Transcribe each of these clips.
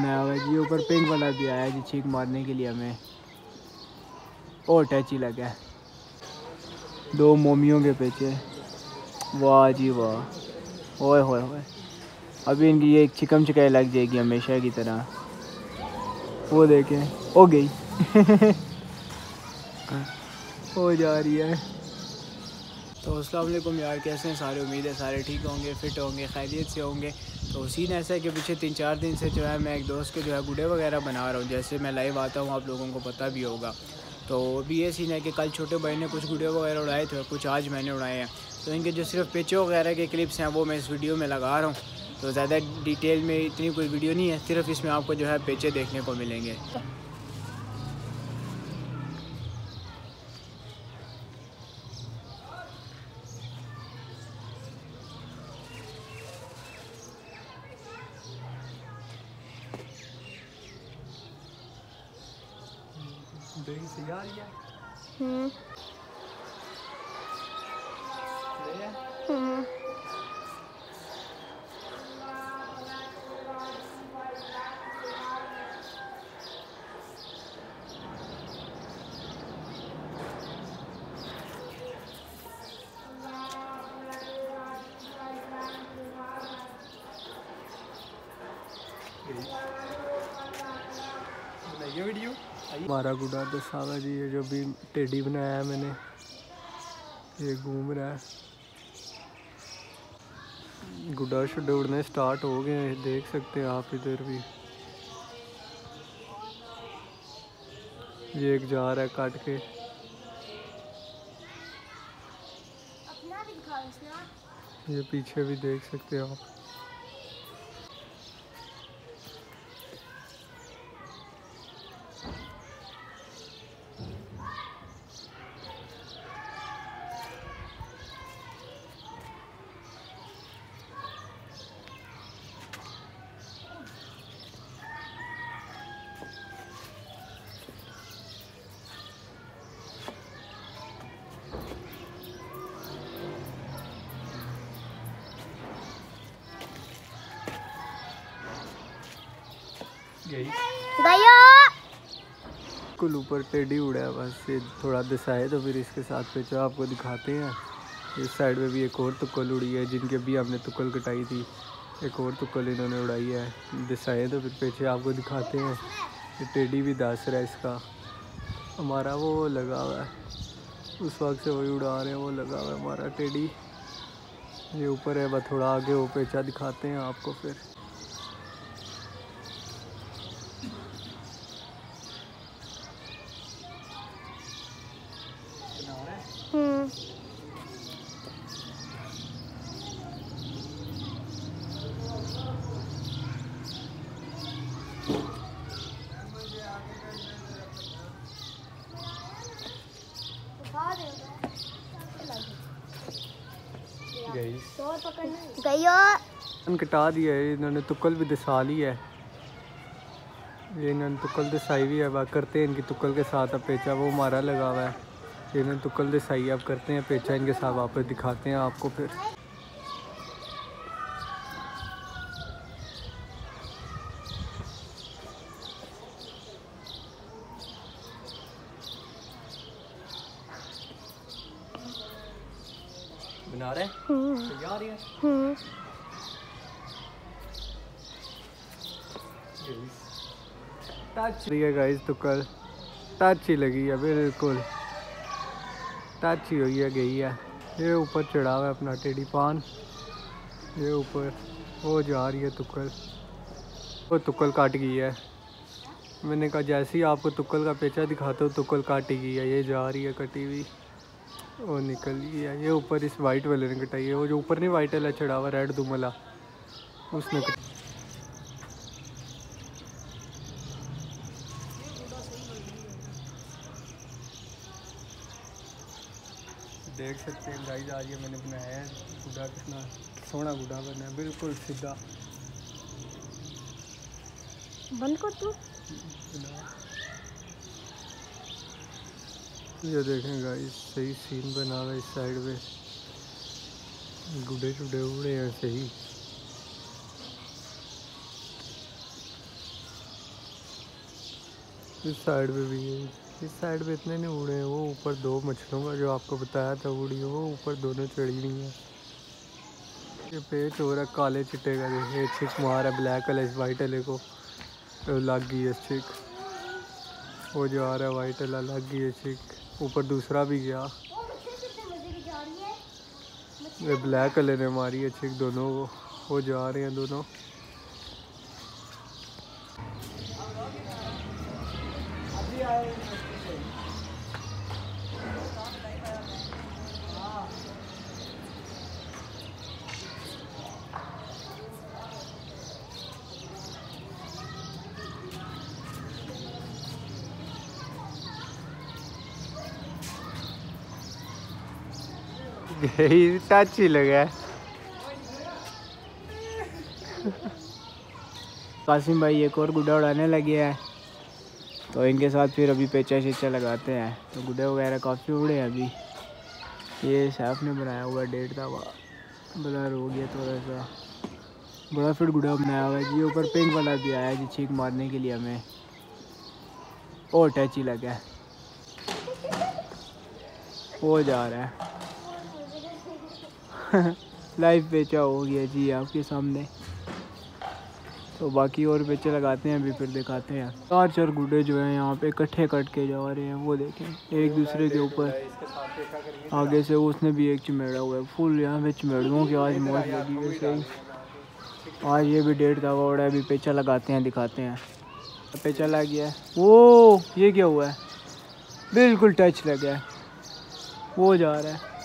जी, ऊपर पिंक वाला भी आया जी चीख मारने के लिए हमें। और टच ही लगा दो मोमियों के पीछे। वाह जी वाह। ओए होए होए अभी इनकी ये चिकम चिकाई लग जाएगी हमेशा की तरह। वो देखें। हो गई। हो जा रही है। तो असलम यार, कैसे हैं? सारे उम्मीद है सारे ठीक होंगे फिट होंगे, खैरियत से होंगे। तो सीन ऐसा है कि पीछे तीन चार दिन से जो है मैं एक दोस्त के जो है गुडे वगैरह बना रहा हूँ। जैसे मैं लाइव आता हूँ, आप लोगों को पता भी होगा। तो अभी ये सीन है कि कल छोटे भाई ने कुछ गुडे वगैरह उड़ाए थे, कुछ आज मैंने उड़ाए हैं। तो इनके जो सिर्फ़ पिचों वगैरह के क्लिप्स हैं, वो मैं इस वीडियो में लगा रहा हूँ। तो ज़्यादा डिटेल में इतनी कोई वीडियो नहीं है, सिर्फ़ इसमें आपको जो है पेचे देखने को मिलेंगे। रही है हम्म हम्म बनाइए वीडियो हमारा गुड़ा दसावा जी, ये जो भी टेडी बनाया है मैंने, ये घूम रहा है। गुड्डा शुड्डे उड़ने स्टार्ट हो गए हैं, देख सकते हैं आप इधर भी। ये एक जा रहा है काट के। ये पीछे भी देख सकते हैं आप। गई गयो कुल ऊपर टेडी उड़ा है बस ये थोड़ा दिसाए तो फिर इसके साथ पे जो आपको दिखाते हैं। इस साइड में भी एक और तुक्कल उड़ी है जिनके भी हमने तुक्कल कटाई थी। एक और तुक्कल इन्होंने उड़ाई है। दिसाए तो फिर पीछे आपको दिखाते हैं। ये टेडी भी दास रहा है इसका। हमारा वो लगा हुआ है। उस वक्त से वही उड़ा रहे हैं वो लगा हुआ है हमारा टेडी ये ऊपर है बस थोड़ा आगे वो पेचा दिखाते हैं आपको फिर। कटा दिया है, इन्होंने तुकल भी दिसा ली है। ये इन्होंने तुकल दिसाई भी है अब करते हैं इनकी तुकल के साथ अब पेचा, वो मारा लगा हुआ है। इन्होंने तुकल दिसाई अब करते हैं पेचा, इनके साथ वापस दिखाते हैं आपको फिर बना रहे हम्म तैयार है हम्म टच है गाइस तुक्कल टच ही लगी है, बिल्कुल। टच ही हुई है, गई है। ये ऊपर चढ़ा हुआ है अपना टेडी पान। ये ऊपर, वो जा रही है तुक्कल। वो तुक्कल काट गई है। मैंने कहा, जैसे ही आपको तुक्कल का पेचा दिखाता हूँ, तुक्कल काटी गई है। ये जा रही है कटी हुई। वो निकल गई है। ये ऊपर इस वाइट वाले ने कटाई है। वो जो ऊपर नहीं वाइट वाला चढ़ा हुआ रेड दुमला उसने कट... देख सकते हैं गाइस आज ये मैंने बनाया है गुड्डा कितना सोहना गुड्डा बना है बिल्कुल सीधा। बंद कर तू। ये देखें गाइस सही सीन बना हुआ है इस साइड पे। गुड्डे टुडे उड़े हैं सही। इस साइड पे भी है। इस साइड पे इतने नहीं उड़े हैं, वो ऊपर दो मछलियों का जो आपको बताया था उड़ी वो ऊपर दोनों चढ़ी हुई हैं। ये पेच हो रहा है काले चिट्टे का देखिए छिक मार है ब्लैक कलर इस वाइट वाले को। तो लग गई है छिक वो जो आ रहा है वाइट वाला लग गई है छिक ऊपर दूसरा भी गया। ये ब्लैक कलर ने मारी है छिक दोनों को। वो जा रहे हैं दोनों। गई टच लगा कासिम भाई एक और गुड्डा उड़ाने लगे हैं। तो इनके साथ फिर अभी पेचा शेचा लगाते हैं। तो गुड्डे वगैरह काफ़ी उड़े हैं अभी। ये सैफ ने बनाया हुआ डेढ़ दवा। ब्लर हो गया थोड़ा सा। बड़ा फिर गुड्डा बनाया हुआ है। जी ऊपर पिंक वाला भी आया है जी छीक मारने के लिए हमें। और टच लगा है। वो जा रहा है। लाइव पेचा हो गया जी आपके सामने। तो बाकी और पेचे लगाते हैं, अभी फिर दिखाते हैं। चार चार गुडे जो हैं यहाँ पे इकट्ठे कट के जा रहे हैं, वो देखें। एक दूसरे के ऊपर। आगे से उसने भी एक चिमेड़ा हुआ है। फुल यहाँ पे चिमेड़ों की आज मौत लगी हुई सही। आज ये भी डेढ़ दवा उड़ा है, अभी पेचा लगाते हैं, दिखाते हैं। पेचा लग गया है। वो, ये क्या हुआ है? बिल्कुल टच लगा है। वो जा रहा है।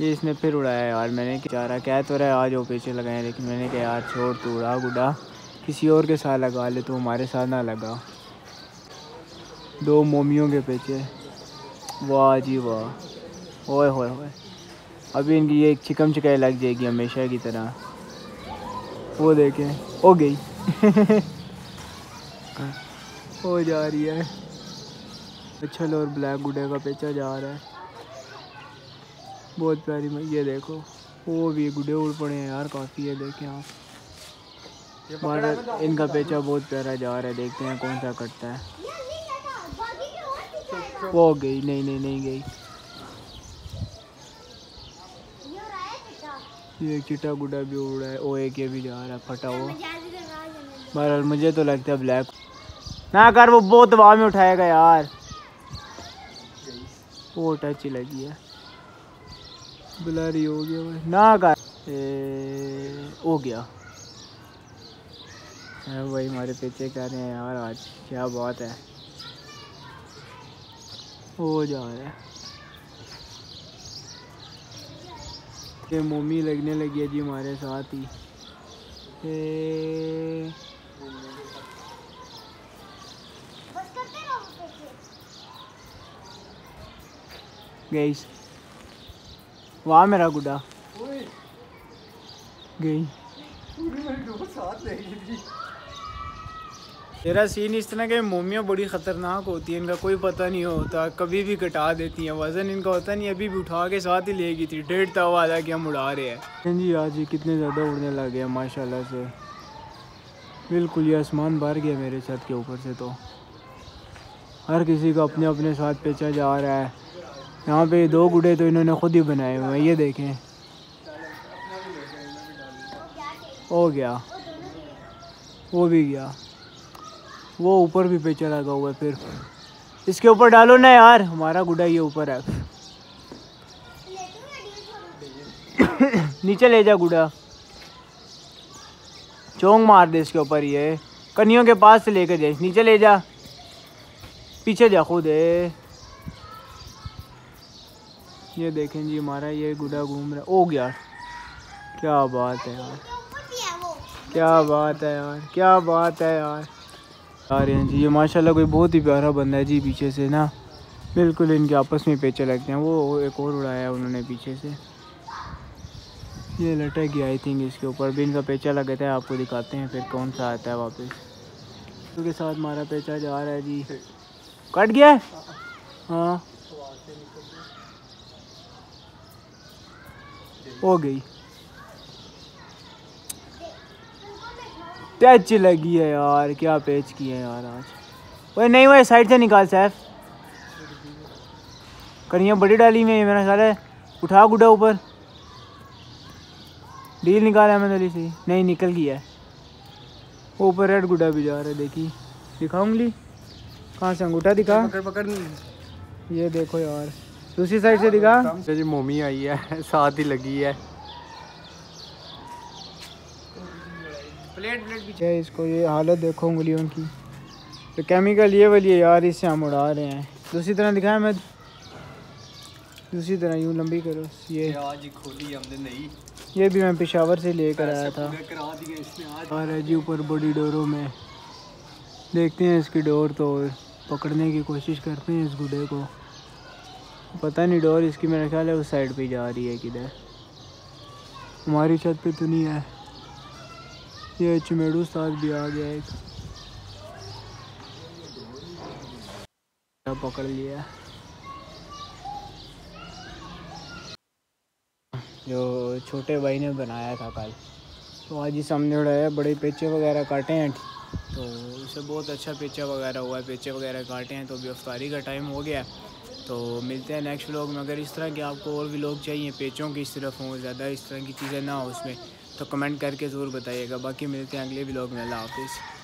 ये इसने फिर उड़ाया यार मैंने क्या रहा, कह तो रहा आज वो पीछे लगाए, लेकिन मैंने कहा, यार, छोड़ तू, उड़ा गुड़ा। किसी और के साथ लगा ले तो हमारे साथ ना लगा। दो मोमियों के पीछे वाह जी वाह। ओए, होए होए। अभी इनकी ये चिकम चिकाई लग जाएगी हमेशा की तरह। वो देखें। हो गई। हो जा रही है। अच्छा और ब्लैक गुडे का पेचा जा रहा है। बहुत प्यारी मैं ये देखो। वो भी गुडे उड़ पड़े हैं यार काफ़ी है देखें आप। हमारा इनका पेचा बहुत प्यारा जा रहा है देखते हैं कौन सा कटता है। वो गई नहीं नहीं नहीं गई। ये एक चिट्टा गुड्डा भी उड़ रहा है ओ एक ये भी जा रहा है फटा हुआ बहरहाल मुझे तो लगता है ब्लैक। ना कर वो बहुत हवा में उठाएगा यार। वो टच ही लगी है। ब्लरी हो गया भाई। ना कर ए, हो गया। है भाई हमारे पीछे कर रहे हैं यार आज? क्या बात है। हो जा रहा है। ये मोमी लगने लगी है जी हमारे साथ ही। ए, गई वाह मेरा गुड्डा गई। मेरा सीन इस तरह के मोमियाँ बड़ी ख़तरनाक होती है इनका कोई पता नहीं होता कभी भी कटा देती हैं। वज़न इनका होता नहीं अभी भी उठा के साथ ही ले गई थी। डेढ़ तवा आधा कि हम उड़ा रहे हैं। जी आज ये कितने ज़्यादा उड़ने लगे हैं माशाल्लाह से। बिल्कुल ये आसमान भर गया मेरे छत के ऊपर से तो। हर किसी का अपने अपने साथ पेचा जा रहा है। यहाँ पे दो गुडे तो इन्होंने खुद ही बनाए हुए हैं, ये देखें। हो गया। वो भी गया। वो ऊपर भी पेचा लगा हुआ फिर। इसके ऊपर डालो ना यार, हमारा गुडा ये ऊपर है। नीचे ले जा गुडा। चोंग मार दे इसके ऊपर ये। कनियों के पास से लेकर जाए नीचे ले जा। पीछे जा खुद है ये देखें जी, हमारा ये गुडा घूम रहा ओ यार, क्या बात है यार। क्या बात है यार, क्या बात है यार। आ रहे हैं जी, ये माशाल्लाह कोई बहुत ही प्यारा बंदा है जी पीछे से ना। बिल्कुल इनके आपस में पेचे लगते हैं। वो एक और उड़ाया है उन्होंने पीछे से। ये लटक गया आई थिंक इसके ऊपर। भी इनका पेचा लगा है आपको दिखाते हैं फिर कौन सा आता है वापस। उसके साथ हमारा पेचा जा रहा है जी। कट गया है। हाँ गई। टच लगी है यार क्या पेच की है यार आज। ओए नहीं वो साइड से निकाल सैफ कड़ियाँ बड़ी डाली में मेरा ख्याल है उठा गुडा ऊपर। डील निकाला अहमद अली से। नहीं निकल गया है। वो ऊपर रेड गुडा भी जा रहा है देखी। दिखाऊँ उंगली कहाँ से अंगूठा दिखा? पकड़ पकड़। ये देखो यार। दूसरी साइड से दिखा। अच्छा जी मोमी आई है साथ ही लगी है। प्लेट प्लेट पीछे। इसको ये हालत देखो उंगलियों की। तो केमिकल ये वाली है यार इससे हम उड़ा रहे हैं। दूसरी तरह दिखाया मैं। दूसरी तरह यूँ लंबी करो। ये आज ही खोली हमने नहीं ये भी मैं पेशावर से लेकर आया था। करा दिए इसने आज। जी ऊपर बड़ी डोरों में। देखते हैं इसकी डोर तो पकड़ने की कोशिश करते हैं इस गुडे को। पता नहीं डोर इसकी मेरा ख्याल है उस साइड पे जा रही है किधर। हमारी छत पे तो नहीं है। ये चमेड़ू साथ भी आ गया एक। पकड़ लिया। जो छोटे भाई ने बनाया था कल। तो आज ही सामने उड़ाया बड़े पेचे वगैरह काटे हैं। तो उसे बहुत अच्छा पेचा वगैरह हुआ है, पेचे वगैरह काटे हैं तो अभी अफ्तारी का टाइम हो गया। तो मिलते हैं नेक्स्ट व्लॉग में। अगर इस तरह के आपको और भी लोग चाहिए, पेचों की इस तरफ़ हों, ज़्यादा इस तरह की चीज़ें ना हो उसमें तो कमेंट करके ज़रूर बताइएगा। बाकी मिलते हैं अगले व्लॉग में। अल्लाह हाफिज़।